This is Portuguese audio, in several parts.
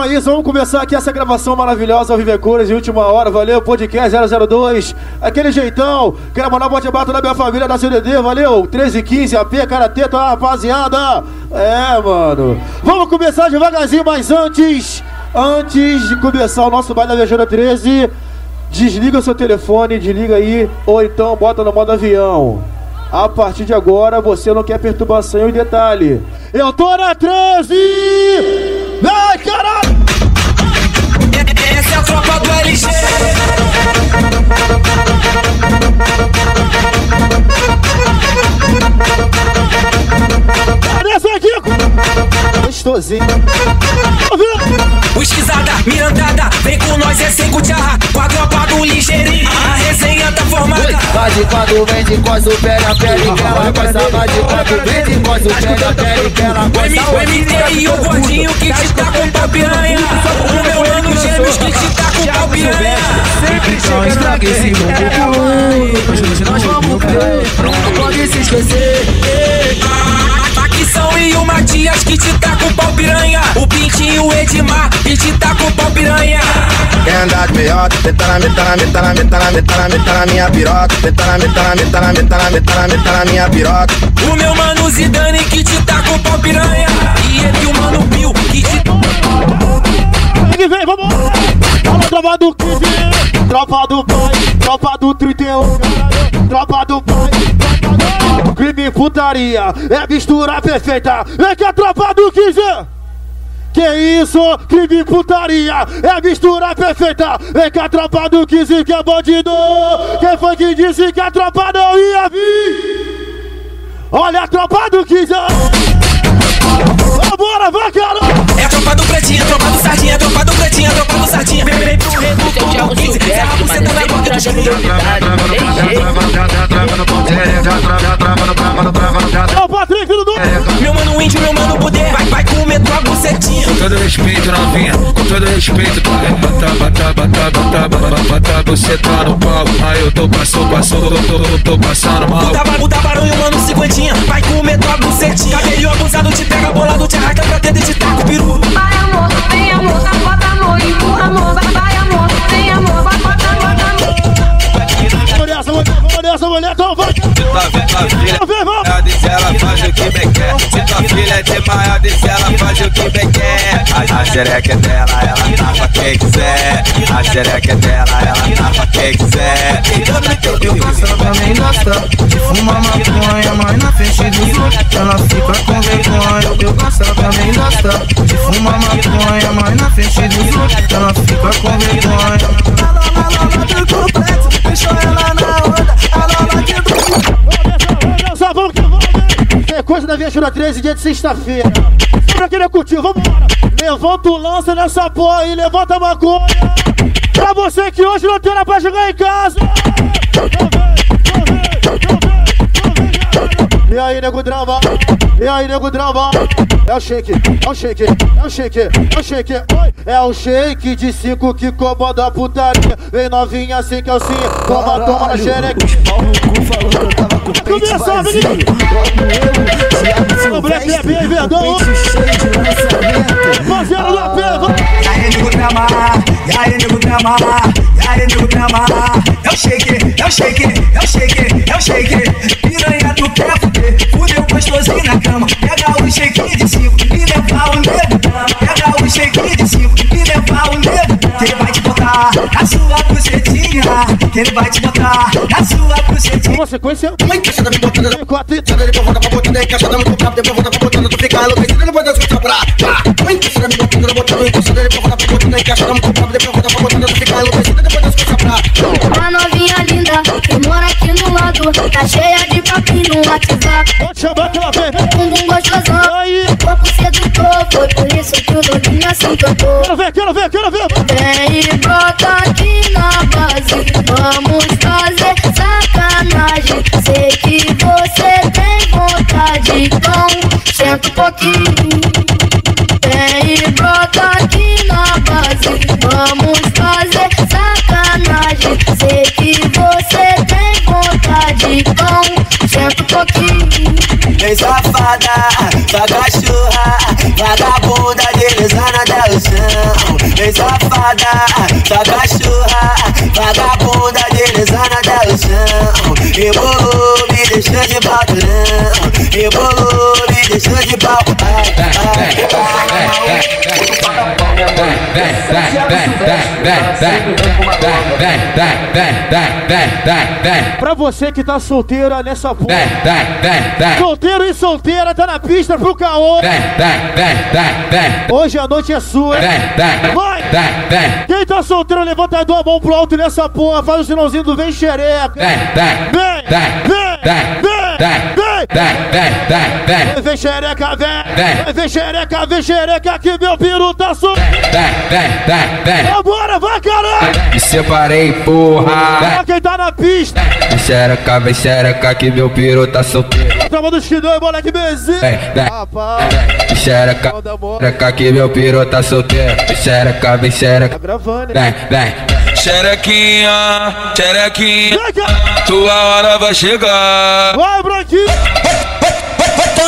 Então é isso, vamos começar aqui essa gravação maravilhosa ao Viver Cores em última hora, valeu, podcast 002, aquele jeitão, quero mandar um bote bato da minha família da CDD, valeu, 1315, AP, Karatê, tá, rapaziada, é, mano, vamos começar devagarzinho, mas antes, antes de começar o nosso baile da Viajora 13, desliga o seu telefone, desliga aí, ou então bota no modo avião. A partir de agora, você não quer perturbação e detalhe. Eu tô na 13! Vem, caralho! Essa é a tropa do LG. Desce aqui! Gostosinho. Tá? Pesquisada, mirandada, vem com nós, é sem cucharra. Com a tropa do ligeirinho, a resenha tá formada. Vai de quatro, vem de cos, o pele a pele que ela gosta. Vai de quatro, vem de cos, o pele a pele que ela O, M, gosta. o MT e o gordinho que te tá com pau piranha. O meu mano gêmeos que te tá com pau piranha. Não estrague esse mundo meiota, meta na meta na meta na meta na meta na meta na minha piroca. Meta na meta na meta na meta na meta na meta na minha piroca. O meu mano Zidane que te tá com pau piranha. E ele o mano Bill que te Vem, vem, vamos! Fala, tropa do 15, tropa do pai, tropa do 31, caralho, tropa do pai, tropa do crime e putaria, é mistura perfeita, vem que a tropa do 15! Que isso, crime e putaria, é mistura perfeita, vem que a tropa do 15 que é bandido, quem foi que disse que a tropa não ia vir? Olha a tropa do 15! Vambora, vai, cara! É a tropa do pretinho, a tropa do sardinha, a tropa do pretinho, a tropa do sardinha. Vem, vem pro reduto, 15, Silvestre, a buceta mano, na vem do. É o Patrick todo respeito, botar, botar, botar, botar, botar, botar, você tá no pau. Aí eu tô passando, passando, tô, tô, tô passando mal. O tava- O tabarão e o mano cinquentinha, vai comer tua bucetinha. Cabelinho abusado, te pega bolado, te arranca pra dentro e te taca o peru. Vai amor, vem amor, bota amor, empurra amor, vai, vai amor, vem amor, nessa, mulher, então vai! Tua filha, tua filha vamos! maior de ela faz o que bem quer. Se tua filha é de maior de ela faz o que bem quer. A, a xereca é dela, ela tá pra quem quiser. A xereca é dela, ela tá pra quem quiser. Eu ela também gosta De fumar maconha, mas na frente dos outros Ela fica com vergonha Eu ela também gosta De fumar maconha, mas na frente dos outros Ela fica com vergonha Só vamos que vamos! É coisa da Viajura 13, dia de sexta-feira. Pra quem não curtiu, vambora! Levanta o lance nessa porra aí, levanta a maconha! Pra você que hoje não tem nada pra jogar em casa! E aí, nego drama? E aí, nego drama? É o shake, é o shake, é o shake, é o shake, oi! É o shake de cinco que comanda a putaria. Vem novinha sem calcinha, toma, toma na xereca. Começou, menino! O Black é bem verdão! Da peva! E aí, nego amarra, e aí, nego me amarra, e aí, nego me amarra. É o shake, é o shake, é o shake, é o shake. Piranha do quer fuder, fudeu gostosinho na cama. Pega o shake de cinco e levar o nego. Pega o shake de cinco e levar o nego. Que ele vai te botar na sua bucetinha. Que ele vai te botar na sua bucetinha. Uma sequência. Que tá me botando Quatro e Depois volta pra botando, encaixada no copo, depois volta pra botando, tu fica enlouquecido, depois das costas pra que tá me botando, botando, encaixada, depois volta pra botando, encaixada no copo, depois volta pra botando, tu fica enlouquecido, depois das costas pra Uma novinha linda que mora aqui no lado, tá cheia de papinho no WhatsApp. Pode chamar que ela vem. Bumbum gostosão, Aí. corpo sedutor, foi por isso que o doguinho assim cantou. Quero ver, quero ver, quero ver. Vem senta um pouquinho. Vem e brota aqui na base, vamos fazer sacanagem. Sei que você tem vontade, então senta um pouquinho. Vem safada, vai cachorra, vagabunda, deslizando até o chão. Vem safada, sua cachorra Vagabunda deslizando até o chão Rebolou, me deixou de padrão Rebolou, Pra você que tá solteira nessa porra. Solteiro e solteira, tá na pista pro caô. Hoje a noite é sua. Vai! Quem tá solteiro, levanta a mãos pro alto nessa porra. Faz o sinalzinho do vem xereca. Vem! Vem! Vem! Vem! Vem xereca, vem! Vem xereca, vem xereca que meu piru tá solto. Vambora, vai caralho! Me separei, porra. Pra quem tá na pista. Vem xereca, vem xereca que meu piru tá solteiro. Trava dos que dois, moleque benzinho. Vem, vem. Rapaz, Vem xereca, xereca que meu piru tá solteiro. Vem xereca, vem tá xereca. gravando, hein? Vem, vem. Xerequinha, xerequinha. Tua hora vai chegar. Vai, branquinho!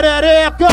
perereca.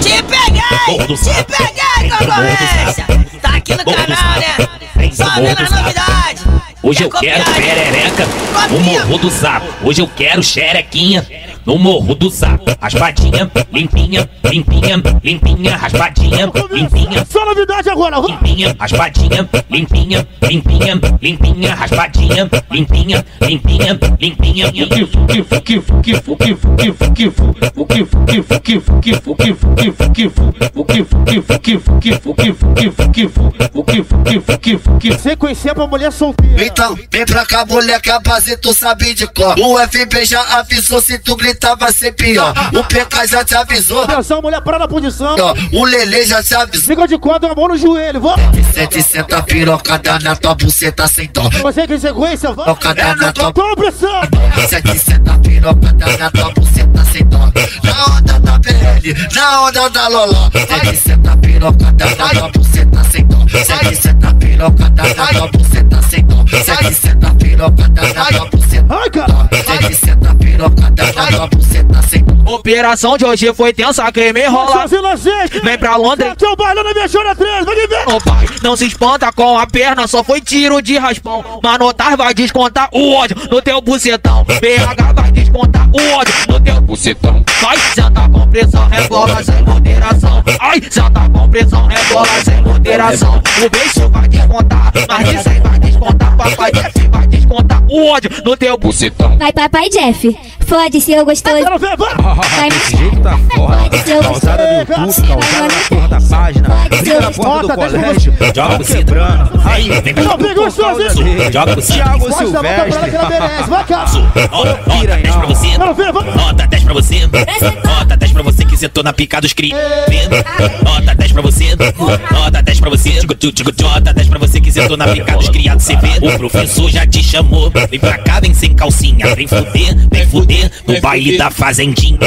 Te peguei! Te peguei, concorrência! Tá aqui no canal, né? Só vendo as novidades! Hoje eu Quer quero perereca Copia. morro do sapo. Hoje eu quero xerequinha no morro do sapo. Raspadinha, limpinha, limpinha, limpinha, raspadinha, limpinha. Só novidade agora, limpinha, raspadinha, limpinha, limpinha, limpinha, raspadinha, limpinha, limpinha, limpinha. Kifo, kifo, kifo, kifo, kifo, kifo, kifo, o kifo, kifo, kifo, kifo, kifo, kifo, kifo, o kifo, kifo, kifo, kifo, kifo, kifo, kifo, o kifo, kifo, kifo, kifo. Sequência pra mulher solteira. Então, vem pra cá, moleque, a base tu sabe de cor. O FB já avisou se tu grita vai ser pior. O PK já te avisou, Atenção, mulher, para na posição. ó. O Lele já te avisou. Fica de quatro, a mão no joelho. Vamos. Sente, senta, pirocada na tua buceta sem dó. Você que em sequência, vai. Pirocada na tua Toma pressão. Sente, senta, pirocada na tua buceta sem dó. Na onda da BL, na onda da Loló. Sente, senta, pirocada na tua buceta sem dó. Sente, senta, pirocada na tua buceta sem dó. Sente, senta, pirocada na tua buceta. Ai, cara. Up. Dó. Operação de hoje foi tensa, creme rola. Vem pra Londres. Seu bailando, mexeu na três. Vai de ver. Ô pai, não se espanta com a perna, só foi tiro de raspão. Manotar vai descontar o ódio no teu bucetão. BH vai descontar o ódio no teu bucetão. Vai, senta com pressão, rebola sem moderação. Ai, senta com pressão, rebola sem moderação. O beijo vai descontar, mas de 100 vai descontar. Papai Jeff vai descontar o ódio no teu bucetão. Vai, papai Jeff. Fode seu gostoso. Desse jeito tá foda. Fode seu Causada no YouTube, causada na porra da página. Briga na porta do colégio. Joga o quebrando. Aí, Vem sozinho. dele. Joga o. Thiago Silvestre. nota 10 pra você. Nota 10 pra você. Nota 10 pra você que sentou na pica dos cri. Nota 10 pra você. Nota 10 pra você. Nota 10 pra você que sentou na pica dos criados CV. O professor já te chamou. Vem pra cá, vem sem calcinha. Vem fuder, vem fuder. No baile da fazendinha.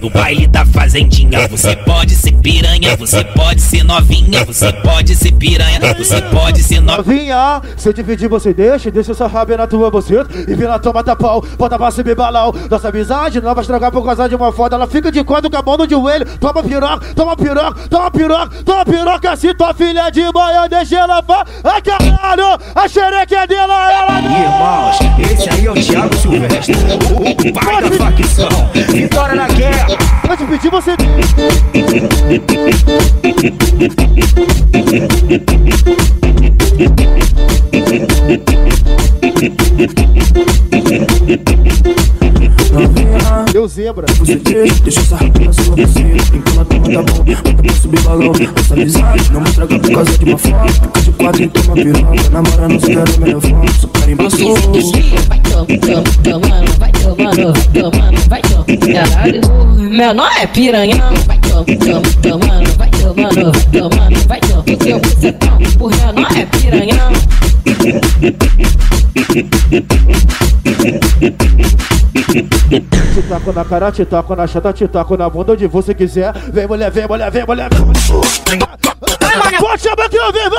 No baile da fazendinha. Você pode ser piranha. Você pode ser novinha. Você pode ser piranha. Você pode ser novinha. Novinha, se eu dividir você deixa, deixa essa raba na tua buceta e vira toma da pau, bota pra subir balau. Nossa amizade não vai estragar por causa de uma foda. Ela fica de quatro com a mão no joelho, toma piroca, toma piroca, toma piroca, toma piroca. Se tua filha é de manhã, deixa ela pra. Ai caralho, a xereca é dela, ela. Irmãos, esse aí é o Thiago Silvestre, resto da facção. Vitória na guerra. Pode pedir você. Novinha Deu zebra. Deixa essa rapa na sua buceta Empina, toma, tá bom Bota pra subir balão Essa amizade não mostra por causa de uma foto Fica de quatro e toma piroca Namora não se quer melhor foto Só carimba sou Vai tomando, vai tomando, vai tomando, vai tomando. Caralho, menor é piranha. Vai tomando, vai tomando, vai tomando. tomando, vai tomando, vai tomando seu bucetão. O menor é piranhão. Te taco na cara, te taco na chata, te taco na bunda onde você quiser. Vem mulher, vem mulher, vem mulher. Pode chamar que eu vai!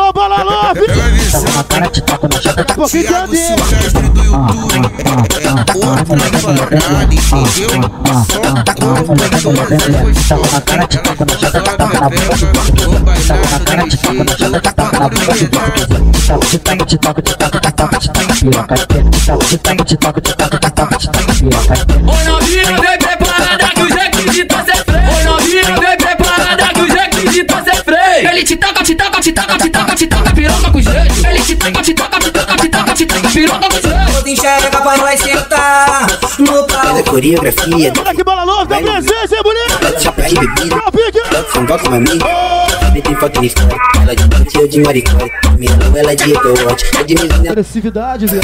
Ô, Bala Love! Porque cadê? Ô novinha, vem preparada que o jeito de tá sem freio. Ô novinha, vem preparada que o jeito de tá sem freio. Ele te toca, te toca, te toca, te toca, te toca, piroca com jeito. Ele te toca, te toca, te toca, te toca, te toca, piroca com jeito. Todo enxerga pra sentar no pau. É coreografia. Olha que bola louca, presença, é bonito. Chapéu de bebida. São Doc, meu amigo. Me foto no story. Ela bote, eu de maricói. Minha mão, ela de etote. É de menina. Agressividade, velho.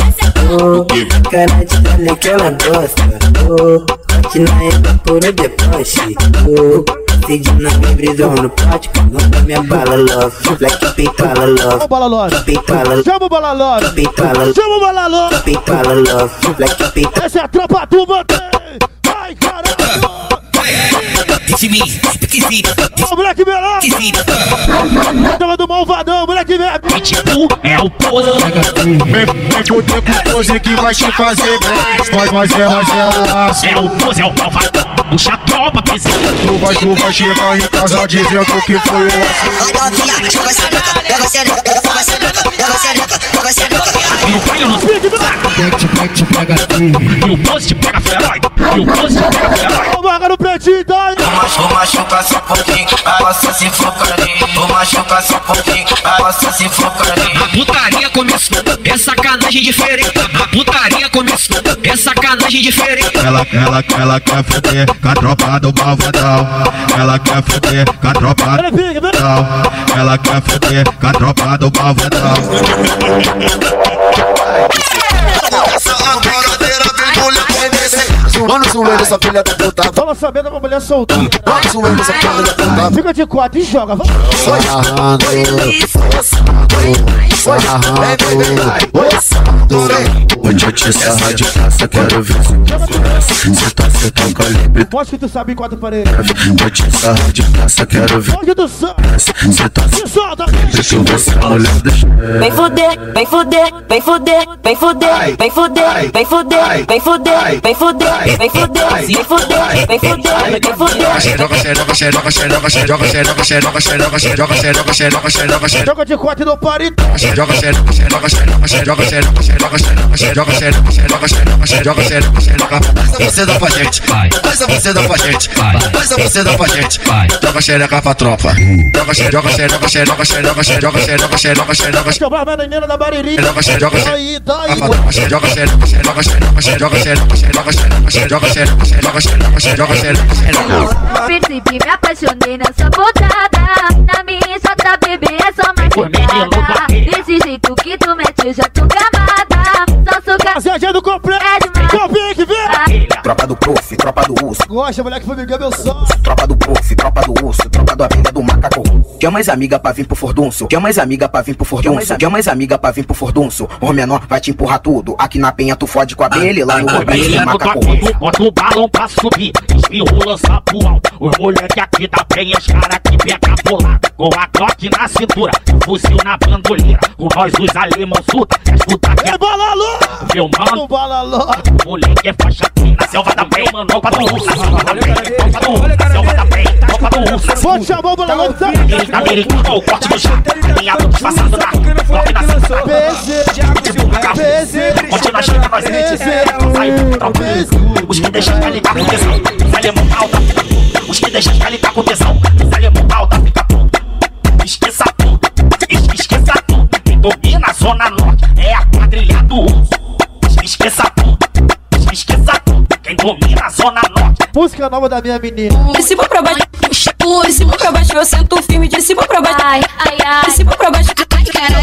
Oh, cara de talha que ela gosta. Bate na época por o deboche. Oh, Sede na minha brisão no pote. Manda minha bala love. Black peitala love. Bala Love. Peitala Chama o Bala Love. Chama o Bala Love. Peitala love. Black peitala. Essa é a tropa do. Vai, caralho de mim. O moleque melão! Tava do malvadão, moleque melão! É o povo! Vem com o tempo hoje que vai te fazer bem. Mas, vai é, mas é o laço. É o pose, é o malvadão. Puxa a tropa, pesado. Tu vai, tu vai chegar em casa dizendo que foi o laço. Vai, novinha, joga essa boca, joga essa boca, joga essa boca, joga essa boca, joga essa boca. E o pai não pega, pega, pega. E o pose te pega feroz. E o pose te machucar só um pouquinho, a nossa se focadinho. Vou machucar só um pouquinho, a nossa se focadinho. A putaria começou, é sacanagem diferente. A putaria começou, é sacanagem diferente. Ela, ela, ela quer fuder com a tropa do malvadão. Ela quer fuder com a tropa do malvadão. Ela quer fuder com a tropa do malvadão. Mano, zoeira essa filha da puta. Fala sabendo uma mulher soltar. Mano, zoeira essa filha da puta. Fica de quatro e joga. vai. Vai agarrando, vai agarrando, Hoje eu te sarra de praça, quero ver se tu conhece. Se tá acertando calibre, Mostra que tu sabe em quatro paredes. eu te sarra de praça, quero ver Onde tu sabe? se tá Se solta. se você é mulher deixa. Vem fuder, vem fuder, vem fuder, vem fuder, vem fuder, vem fuder, vem fuder, vem fuder, vem fuder, vem fuder, vem fuder, vem fuder. Joga de quatro e não pare. Você dá pra gente, mas você dá pra gente, mas você dá pra gente. Joga xereca pra tropa. Joga xereca, joga xereca, joga xereca, joga xereca, joga xereca. Chamar a menina da Bariri. Joga xereca, joga Aí, tá aí. Joga xereca, joga xereca, joga xereca, joga xereca, joga xereca, joga xereca, joga xereca. Percebi, me apaixonei nessa botada. Na minha chata, bebê, é só mais. Desse jeito que tu mete, eu já tô gamada. Só sugar. Zé do completo. Que vem. Tropa do prof, tropa do urso. Gosta, moleque, formigueiro, meu som. Tropa do prof, tropa do urso, tropa do abelha do macaco. Quer mais amiga pra vir pro fordunço? Quer mais amiga pra vir pro fordunço? Quer mais amiga pra vir pro fordunço? O menor vai te empurrar tudo. Aqui na penha tu fode com a abelha, lá no Abelha do macaco. bota o balão pra subir. Espirro lança pro alto. Os moleque aqui da penha, os cara que pega bolada. Com a croque na cintura, o fuzil na bandoleira. Com nós os alemão suta, escuta que é bala louca. Meu mano. Moleque é faixa a selva da bem, roupa do russo. Olha a selva da bem, roupa do russo. urso. Forte a mão, bora lançar. Da mericuca, o corte do chão. Alinhado, passando da golpe da cinta. Tipo macaco, continua achando nós hits. Sai do. Os que deixam calitar com tesão. Alemão alta, fica puta. Os que deixam calitar com tesão. Alemão alta, fica puta. Esqueça tudo, esqueça tudo. Quem domina a zona norte é a quadrilha do urso. Esqueça tudo. Música nova da minha menina. De cima pra baixo, de cima pra baixo eu sento firme, de cima pra baixo, ai, ai, ai. de cima pra baixo,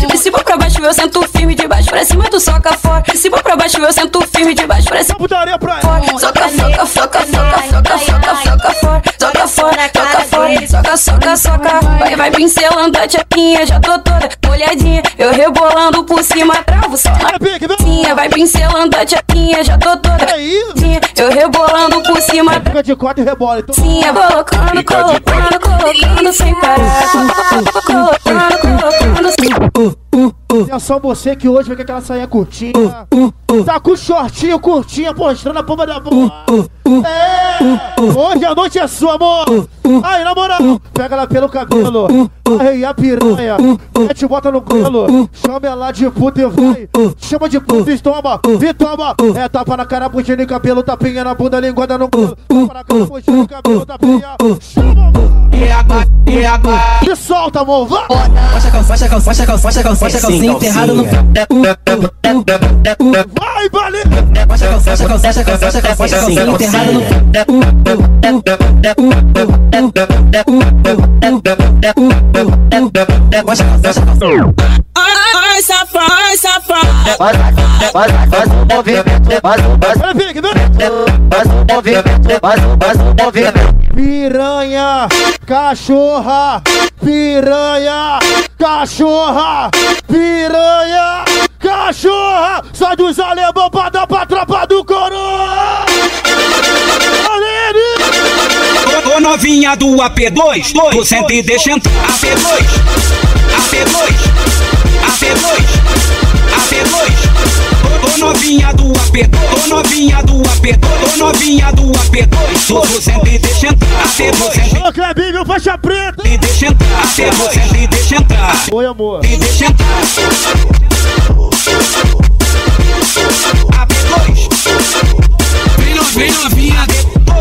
de cima pra baixo eu sento firme, de baixo pra cima tu soca fora, de cima pra baixo eu sento firme, de baixo pra cima Putaria pra fora, soca, soca, soca, soca, soca, soca, soca fora, soca fora, soca vai pincelando a tchapinha, já tô toda molhadinha. Eu rebolando por cima, travo só na pinha. Vai pincelando a tchapinha, já tô toda. Eu rebolando por cima, Fica de quatro e rebola. Então... pinha. Colocando, colocando, colocando sem parar. Colocando, colocando sem Atenção você que hoje vem com aquela saia curtinha. Tá com shortinho curtinho, mostrando a pomba da bola. É, hoje a noite é sua, amor. Aí, na moral, pega ela pelo cabelo. Aí, a piranha. Mete, bota no colo. Chama ela de puta e vai. Chama de puta e toma. E toma. É tapa na cara, puxando em cabelo, tapinha na bunda, linguada no colo. Tapa na cara, puxando cabelo, tapinha. Chama, amor. E agora, e agora. E solta, amor. Vai. Faixa calça, faixa calça, faixa calça, faixa calça, faixa enterrada no. Vai, vale. Faixa calça, faixa calça, faixa calça, faixa calça, faixa calcinha enterrada no. Faixa calça, faixa calça. Ai, safado, ai, safado. Faz, faz, faz o movimento, faz, Vic, vem. faz o movimento, faz, faz o movimento. Piranha, cachorra, piranha, cachorra, piranha, cachorra. Sai dos alemão pra dar pra tropa do coroa. Ô novinha do AP2, tu sente e deixa entrar. AP2, AP2, AP2, AP2. Ô novinha do AP2, ô novinha do AP2, ô novinha do AP2, tu sente e deixa entrar. AP2, Ô, Clebinho, faixa preta. e deixa entrar. AP2, e deixa entrar. Oi, amor. E deixa entrar. AP2. Vem no-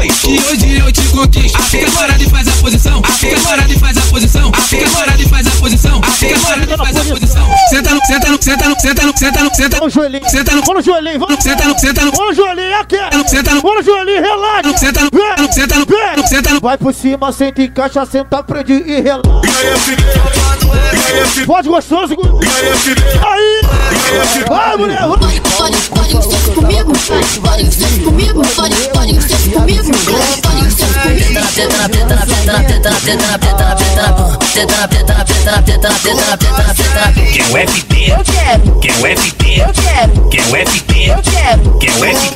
Que hoje eu te conquisto. Fica parado e faz a posição. Fica parado e faz a posição. Fica parado e faz a posição. Fica parado e faz a posição. Senta no, senta no, senta no, senta no, senta no, senta no joelhinho. Senta no, Vamos no joelhinho, vamos. Senta no, senta no, Vamos no joelhinho, aqui. senta no, Vamos no joelhinho, relaxa. senta no, Vem, senta no, vem. senta no. Vai por cima, senta, encaixa, senta, prende e relaxa. Pode gostoso. Aí. Vai, mulher. vai. Pode,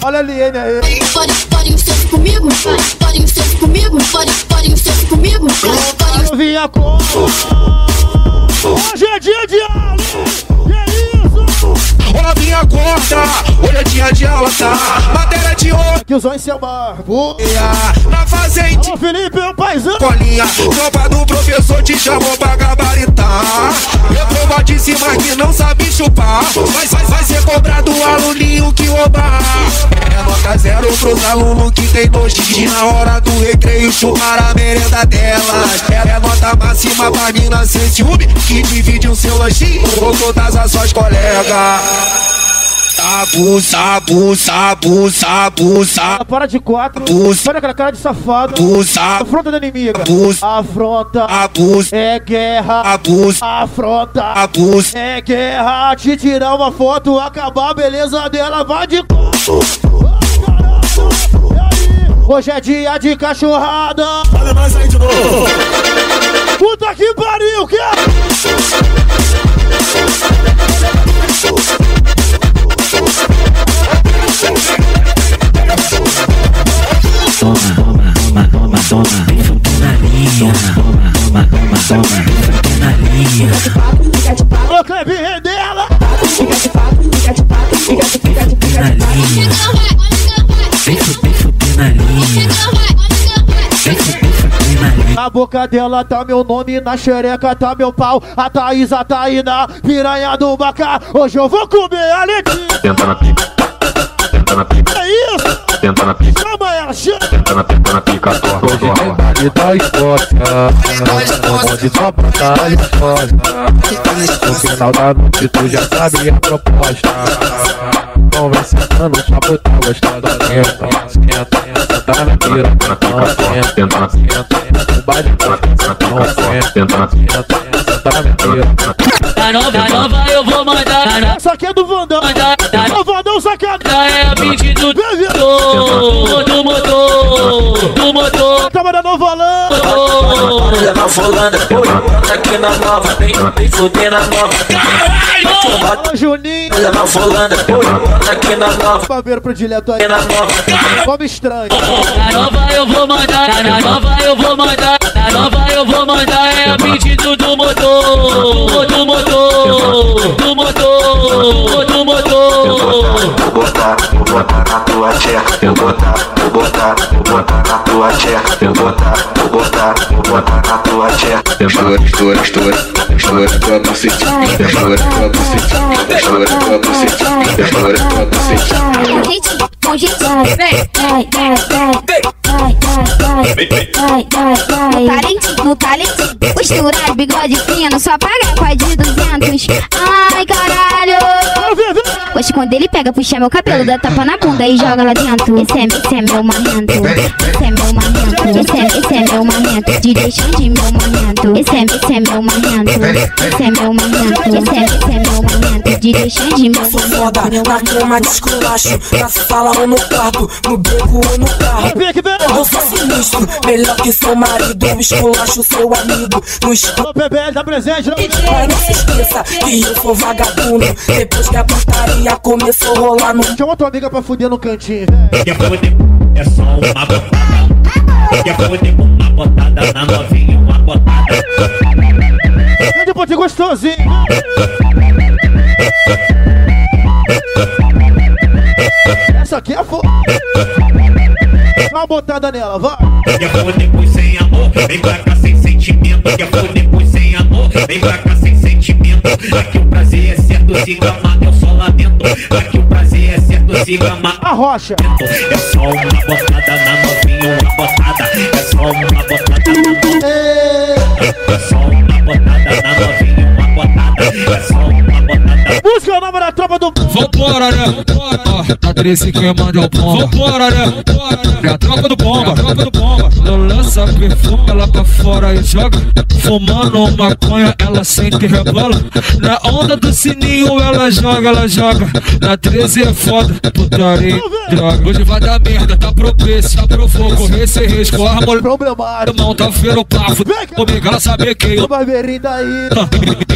Olha ali, hein, né? aí. Pode, pode os teus comigo, pode, pode os teus comigo, pode, pode os teus comigo, pode, pode. Vinha com. Hoje é dia de aula. E é isso. Hoje é dia de aula, tá? Matéria de hoje, Que os olhos se amarram. na fazenda. Ô, Felipe, é o paizão. Colinha, tropa do professor te chamou pra gabaritar. Reprovadíssima que não sabe chupar. Vai, vai, vai ser cobrado o aluninho que roubar. É nota zero pros alunos que tem. E na hora do recreio chupar a merenda delas. É, é nota máxima pra mina sem ciúme. Que divide o seu lanchinho com todas as suas colegas. Abusa, abusa, abusa, abusa. Para de quatro. Abusa. Olha aquela cara de safado. Abusa. Afronta da inimiga. Abusa. Afronta. Abusa. É guerra. Abusa. Afronta. Abusa. É guerra. Te tirar uma foto, acabar a beleza dela. Vai de? Hoje é dia de cachorrada. Olha mais aí de novo. Puta que pariu, que na boca dela tá meu nome, na xereca tá meu pau. A Thaís, a Taína, piranha do Bacá. Hoje eu vou comer a Letícia. Tenta na pica tenta na pica. Era isso! Tentando aplicar. Chama ela, chama! na tentando aplicar tua Hoje tem baile da escola. Pode só tenta a escola. No final da noite tu já sabe a proposta. Então vem sentando, só botar gostosa. Senta, senta, senta, tenta, na pira. tenta, senta. O baile da tenta, tenta, senta, senta, tenta, na pira. A tenta, tenta, nova eu tenta, tenta, tenta, tenta, tenta, tenta, Vandão. Atenção, sacada! Já é a beat do, motor, do motor, do motor. Tá mandando o um valão. folanda, bota aqui na nova, vem, vem fuder na nova. Ô, Juninho. Olha na folanda, bota aqui na nova. Babeiro predileto aí. Na nova. Como estranho. Na nova eu vou mandar, na nova eu vou mandar, na nova eu vou mandar, é a pedido do motor, do motor, do motor, do motor. Botar, vou botar na tua tcheca, eu botar, eu botar, vou botar na tua tcheca, eu botar, eu botar, vou botar na tua tcheca. Estoura, estoura, estoura, estoura tua bucetinha, estoura tua bucetinha, estoura tua bucetinha, estoura tua bucetinha. No talento, no talento, costura, bigode fino, só paga quase duzentos. Ah, Hoje quando ele pega, puxa meu cabelo, dá tapa na bunda e joga lá dentro. Esse é, esse é meu marrento, esse é meu marrento, esse é, esse é meu marrento. DJ Xande, meu marrento, esse é, esse é meu marrento, esse é meu marrento, esse é, esse é meu marrento. DJ Xande, meu Sou foda na cama de esculacho Na sala ou no quarto, no beco ou no carro. Eu sou sinistro, melhor que seu marido. Esculacho seu amigo. No escuro Ô, PBL, tá presente, não? Mas não se esqueça que eu sou vagabundo. Depois que a putaria começou a rolar no Chama tua amiga pra fuder no cantinho, é só uma botada. Quer foder uma botada na novinha, uma botada. Grande ponte gostosinho. Essa aqui é foda. Dá uma botada nela, vai. Quer pois sem amor, vem pra cá sem sentimento. Quer sem amor, vem pra cá sem sentimento. Aqui o prazer é só lamento. Aqui o prazer é seduzir gamado. A rocha. É só uma botada na novinha, uma botada. É só uma botada na novinha. É nome da tropa do. Vambora, né? Ó, Tá três queimando é o pomba. Vambora, né? É a tropa do pomba, tropa do pomba. Ela lança perfume, ela pra fora e joga. Fumando maconha, ela sente rebola. Na onda do sininho, ela joga, ela joga. Na 13 é foda, putaria, droga. Hoje vai dar merda, tá propício, tá provoco. Correr sem risco, a mulher. Problemático. Irmão, tá vendo o papo. Comigo, ela sabe quem eu. Barbeirinho daí.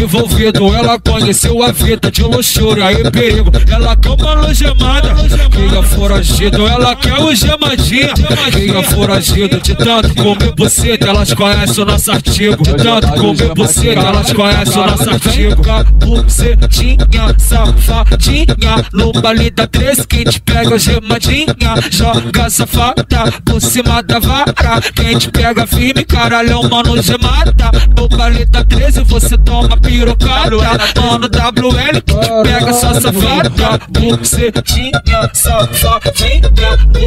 Envolvido, ela conheceu a vida de luxúria e perigo. Ela cama no gemada, quem é foragido, ela quer o gemadinha. Quem é foragido, de tanto comer buceta, elas conhecem o nosso artigo. De tanto comer buceta, elas conhecem o nosso artigo. Bucetinha, safadinha, no baile da 13, quem te pega gemadinha, joga safada por cima da vara. Quem te pega firme, caralhão, mano, gemada. No baile da 13, você toma pirocada. Mano, WL, que te pega só safada. Bucetinha, safadinha,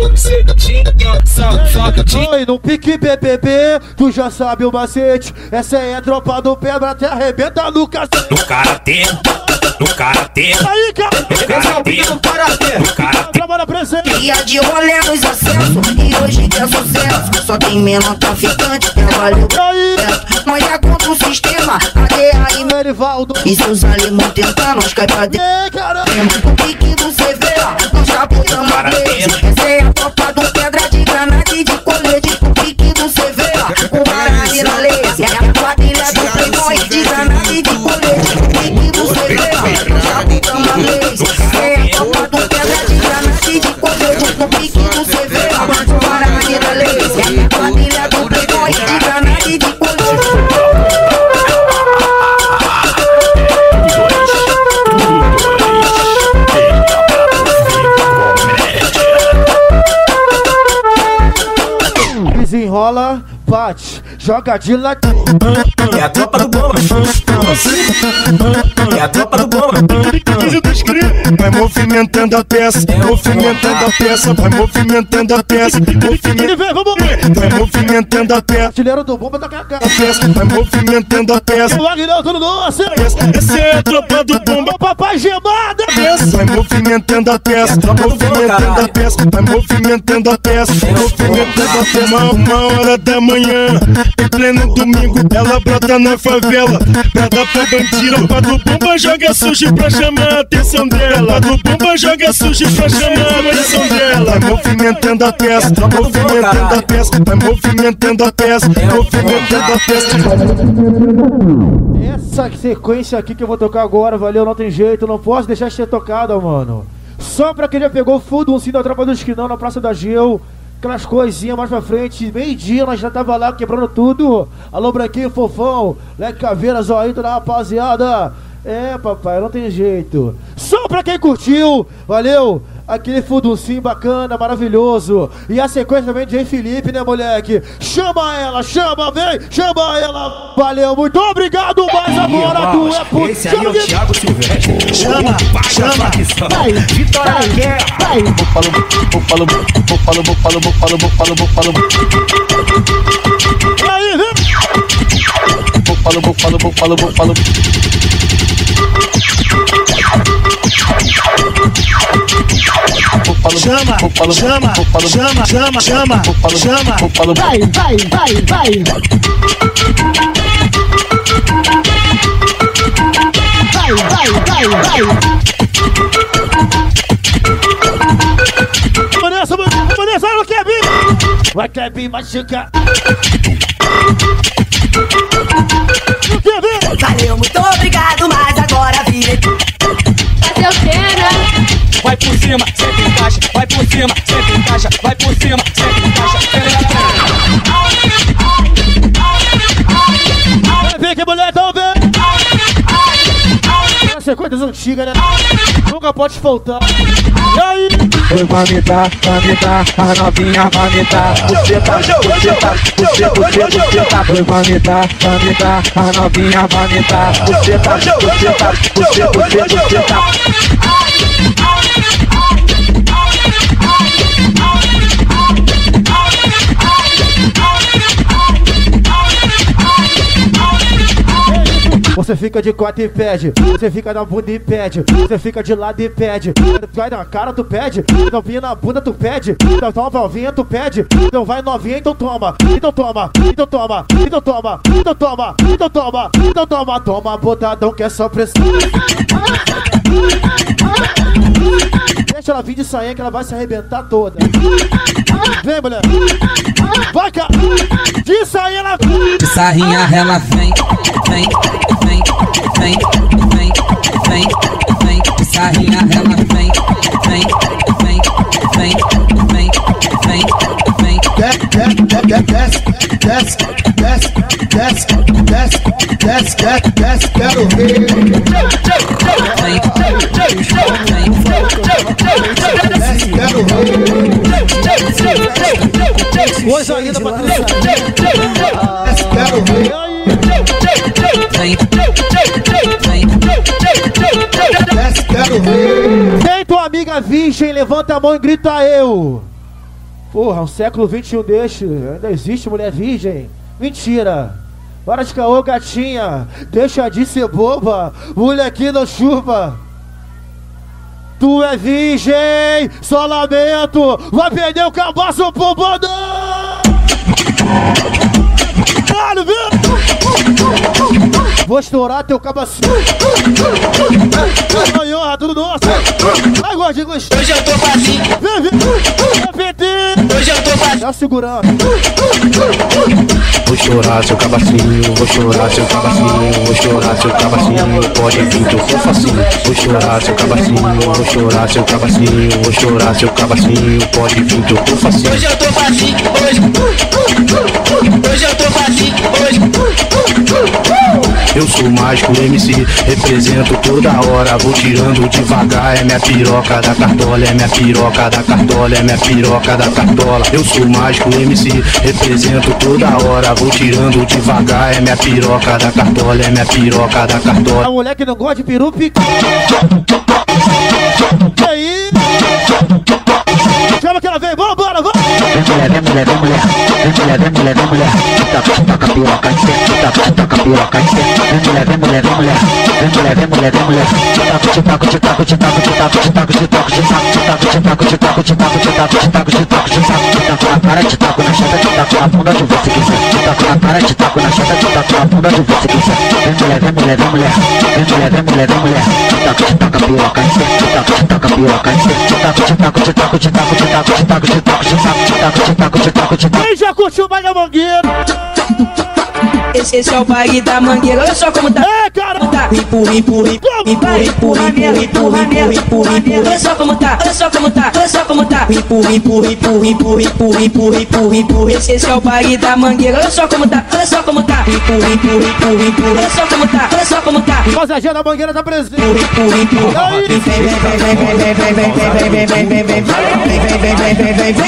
bucetinha, safadinha. Oi, no pique BBB, tu já sabe o macete. Essa aí é a tropa do pedra até arrebenta no cacete. No karatê, no karatê. Aí, cara. No karatê, no karatê. No karatê. Trabalha presente. Dia de rolê nos acessos E hoje tem sucesso. Só tem menor traficante que valeu Nós é contra o sistema. Cadeia e Merivaldo? E seus alemão tentando Nós cai pra dentro. O pique do CVA Nós capotamos a vez. Essa é a tropa do pedra de granada e de colete. O pique do CVA Com vara na laser É a quadrilha do playboy De granada e de colete. O pique do CVA tá putando mesmo É, toma com quebradinha na com pique do CV para a vida laser família do playboy de granada e Desenrola, bate, joga de lado. É a tropa do bom, é a tropa do bomba. Vai movimentando a peça, movimentando a peça, vai movimentando a peça, movimentando, vai movimentando a peça. Artilheiro do bomba da Cacá. A peça, vai movimentando a peça. O Aguilhão, tudo doce. Essa é a tropa do bomba. Papai gemada. Vai movimentando a peça, movimentando a peça, vai movimentando a peça, movimentando a peça. Uma, hora da manhã, em pleno domingo, ela brota na favela, Nada pro bandido, tropa do bomba joga sujo pra chamar a atenção dela. Do bomba joga sujo pra chamar a atenção dela. Vai movimentando a peça, movimentando a peça, vai movimentando a peça, movimentando a peça. Essa sequência aqui que eu vou tocar agora, valeu, não tem jeito, não posso deixar de ser tocada, mano. Só pra quem já pegou fundo um sino da tropa do esquinão na Praça da Geu, aquelas coisinhas mais pra frente, meio-dia nós já tava lá quebrando tudo. Alô, Branquinho, Fofão, Leque Caveira, Zoinho, toda a rapaziada. É, papai, não tem jeito. Só pra quem curtiu, valeu? Aquele fuduncinho bacana, maravilhoso. E a sequência também de Felipe, né, moleque? Chama ela, chama, vem, chama ela. Valeu, muito obrigado, mas agora tu é puto. Esse aí é o Thiago Silvestre. Chama, chama. Vai, Vitória vai, Guerra. vai. Búfalo, búfalo, búfalo, búfalo, búfalo, búfalo, búfalo. E aí, vem. Búfalo, búfalo, búfalo, búfalo. Chama, chama, chama, chama, chama, chama. Vai, vai, vai, vai. Vai, vai, vai, vai. Vanessa, Vanessa, ela quer vir. Vai quer vir machucar. Valeu, muito obrigado, mas agora virei. Fazer o quê, né? Vai por cima, sempre encaixa, vai por cima, sempre encaixa, vai por cima, sempre encaixa. Vai Coisas antigas, né? Nunca pode faltar. E aí? Oi, mamita, mamita, a novinha mamita. Você tá, você tá, você, você, você tá. Oi, mamita, mamita, a novinha mamita. Você tá, você tá, você, você, você tá. Você fica de quatro e pede. Você fica na bunda e pede. Você fica de lado e pede. Vai na cara, tu pede. Então vinha na bunda, tu pede. Então toma novinha, tu pede. Então vai novinha, então toma. Então toma. Então toma. Então toma. Então toma. Então toma. Então toma. Toma botadão que é só pressão. Deixa ela vir de sainha que ela vai se arrebentar toda. Vem, mulher. Vai, cá. De sainha ela De sarrinha ela vem, vem, vem, vem, vem, vem, sarrinha ela vem, vem, vem, vem, vem, vem, vem. Desce, desce, desce, desce, desce, desce, desce, desce, quero ver. Desce, quero ver. Coisa linda, Patrícia. Desce, quero ver. Vem, Desce, quero ver. Vem tua amiga virgem, levanta a mão e grita eu. Porra, um século 21 deste, ainda existe mulher virgem? Mentira. Para de caô, gatinha. Deixa de ser boba. Mulher aqui não chupa. Tu é virgem, só lamento. Vai perder o cabaço pro bandão. Caralho, viu? Vou estourar teu cabacinho. Ai, honra, tudo nosso. Vai, gordinho, gostei. Hoje eu tô facinho. Vem, vem. Hoje eu tô facinho. Tá segurando. Vou chorar seu cabacinho, vou chorar seu cabacinho, vou chorar seu cabacinho, pode vir que eu sou facinho. Vou chorar seu cabacinho, vou chorar seu cabacinho, vou chorar seu cabacinho, pode vir que eu tô facinho. Hoje eu tô facinho. Hoje. Hoje eu tô facinho. Hoje. Eu sou mágico MC, represento toda hora, vou tirando devagar, é minha piroca da cartola, é minha piroca da cartola, é minha piroca da cartola. Eu sou mágico MC, represento toda hora, vou tirando devagar, é minha piroca da cartola, é minha piroca da cartola. A mulher que não gosta de peru pica. vem mulher, vem mulher, vem mulher, vem mulher, vem mulher, vem mulher, toca piroca em cima, toca piroca em cima, vem mulher, vem mulher, vem mulher, vem mulher, vem mulher, vem mulher, taco, te taco, te taco, te taco, te taco, te taco, te taco, te saco, te taco, te taco, te taco, te taco, te taco, te taco, te taco, te saco, te taco na cara, te taco na chata, te taco na bunda onde você quiser, te taco na cara, te taco na chata, te taco na bunda onde você vem mulher, vem mulher, vem mulher, vem mulher, vem mulher, vem mulher, te taco, te taco piroca em cima, te taco, te taco piroca em cima, te taco, te taco, te taco, te taco, te taco, Vem já curtiu o baile Mangueira? Esse, esse é o baile da mangueira. Olha só como tá. É, cara. Tá. Empurra, empurra, empurra, empurra, empurra, empurra, empurra, empurra, empurra, empurra. Olha só como tá. Olha só como tá. Olha só como tá. Empurra, empurra, empurra, empurra, empurra, empurra, empurra, empurra. Esse, esse é o baile da mangueira. Olha só como tá. Olha só como tá. Empurra, empurra, empurra, empurra. Olha só como tá. Olha só como tá. Passageiro da mangueira tá presente. Empurra, empurra, empurra. Vem, vem, vem, vem, vem, vem, vem, vem, vem, vem, vem, vem, vem, vem, vem, vem,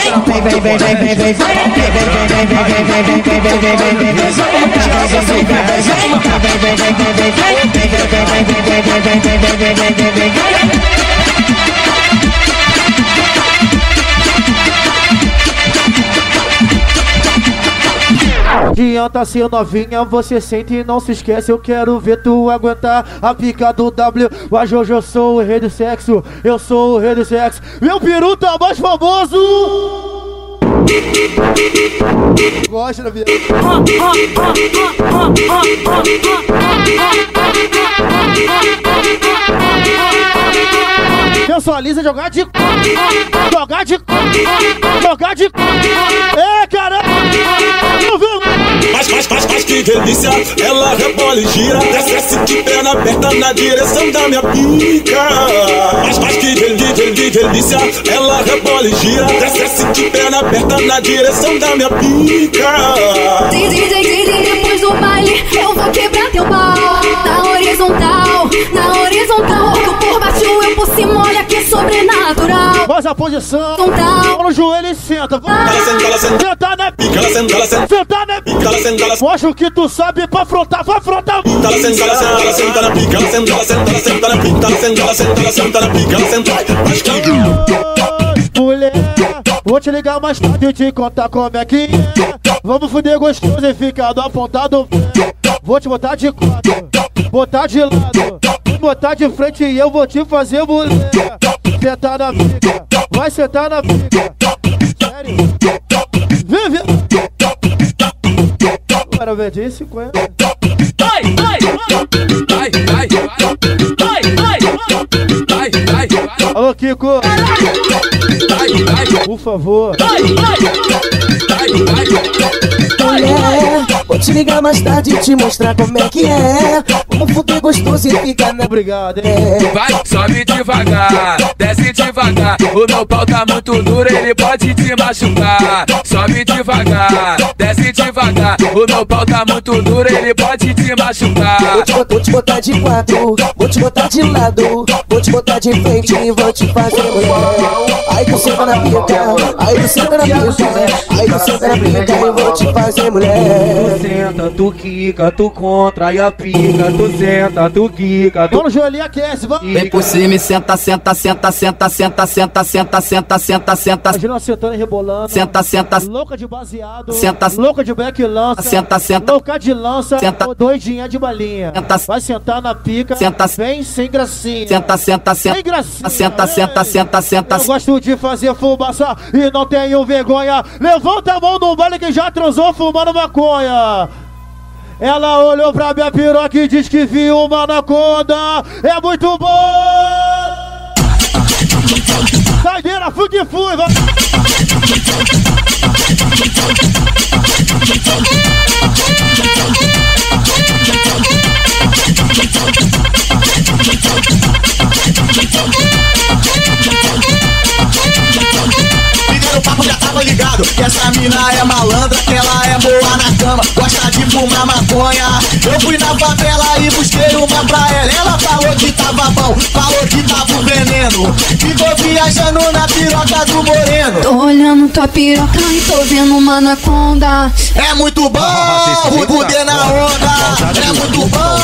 Adianta ser novinha, você sente e não se esquece. Eu quero ver tu aguentar a pica do W. Mas hoje eu sou o rei do sexo, eu sou o rei do sexo. Meu peru tá mais famoso! Gosta da vida. Eu sou a Lisa jogar de. Jogar de. Jogar de. Ei, caramba! Não viu? Mas, mas, mas, mas que delícia, ela rebola e gira Desce de perna aberta na direção da minha pica Mas, mas que del, del, del, delícia, ela rebola e gira Desce de perna aberta na direção da minha pica DJ, DJ, depois do baile eu vou quebrar teu pau Na horizontal, na horizontal Eu por baixo, eu por cima, olha que sobrenatural Faz a posição. Frontal. No joelho e senta. Vai. Ela senta, ela senta. Senta na Pica, ela senta, ela senta. Senta Mostra o que tu sabe pra afrontar. Vai afrontar. Ela senta, ela senta, ela senta na pica, ela senta, ela senta, ela senta na pica, ela senta, ela senta, ela senta na pica, ela senta, mas que Mulher, vou te ligar mais tarde e te contar como é que é. Vamos fuder gostoso e ficar do apontado. Vou te botar de quatro, botar de lado, botar de frente e eu vou te fazer mulher. Sentar na pica, vai sentar na pica. Sério? Vem, vem. Agora vem de 50. Ai, ai, ai, ai, ai, ai, ai, ai, ai, Alô, Kiko. Por favor. Mulher, vou te ligar mais tarde e te mostrar como é que é. Vamos fuder gostoso e ficar na. Obrigado, hein? Vai, sobe devagar, desce devagar. O meu pau tá muito duro, ele pode te machucar. Sobe devagar, desce devagar. O meu pau tá muito duro, ele pode te machucar. Vou te, vou te botar de quatro, vou te botar de lado, vou te botar de frente e vou te fazer mulher. Aí tu senta na pica, aí tu senta na pica, aí tu senta na pica e vou te fazer mulher. Tu senta, tu quica, tu contrai a pica, tu senta, tu quica, tu. Vamos, joelhinho, aquece, vamos. Vem por cima e senta, senta, senta, senta, senta, senta, senta, senta, senta, senta. Imagina sentando e rebolando. Senta, senta. Louca de baseado. Senta. Louca de back lança. Senta, senta. Louca de lança. Senta. Doidinha de balinha. Senta. Vai sentar na pica. Senta. Vem sem gracinha. Senta, senta, senta. Sem gracinha. Senta, senta, senta, senta. Eu gosto de fazer fumaça e não tenho vergonha. Levanta a mão no baile que já transou fumando maconha. Ela olhou pra minha piroca e diz que viu uma anaconda. É muito bom! Saideira, fui que fui, vai! Papo já tava ligado. Que essa mina é malandra, que ela é boa na cama Gosta de fumar maconha. Eu fui na favela e busquei uma pra ela. Ela falou que tava bom, falou que um veneno Ficou viajando na piroca do moreno Tô olhando tua piroca e tô vendo uma anaconda. É muito bom, fuder na onda É muito bom,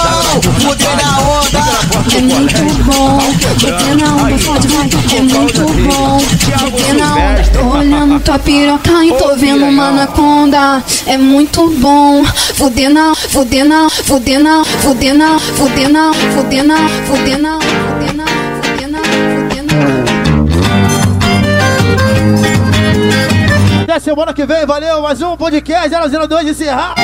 fuder na onda É muito bom, fuder na onda, vai. É muito bom, fuder na onda. Tô olhando tua piroca e tô vendo uma anaconda. É muito bom. Fudena, fudena, fudena, fudena, fudena, fudena, fudena, fudena, Até semana que vem, valeu, mais um podcast 002 encerrar.